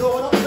door.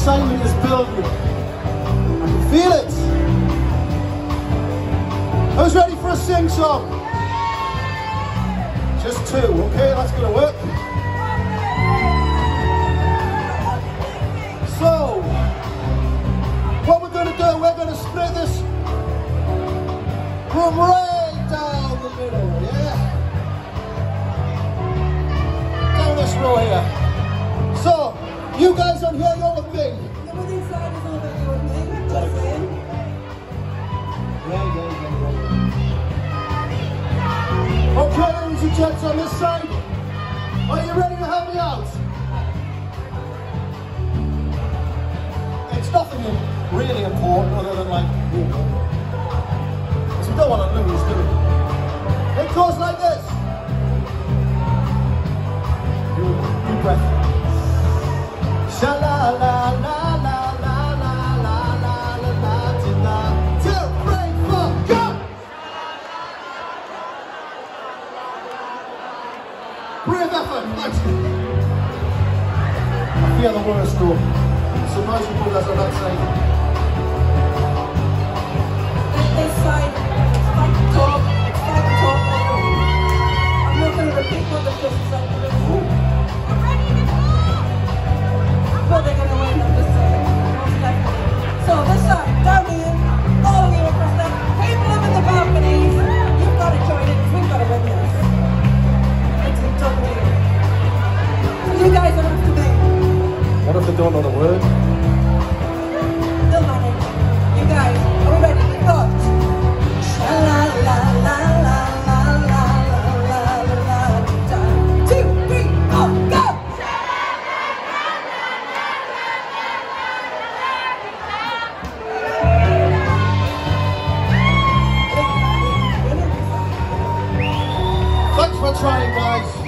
Excitement is building. I can feel it. Who's ready for a sing song? Just two, okay, that's gonna work. So, what we're gonna do, we're gonna split this from right down the middle, yeah? Down this row here. So, you guys on here, you're is me. Just saying. Yeah, yeah, yeah, yeah. Okay, ladies and gents on this side, are you ready to help me out? It's nothing really important other than like, you know, 'cause we don't want to lose, do we? It goes like this. Deep breath. Brave effort, thanks. I fear the worst though. So nice to put us on that side. try, guys.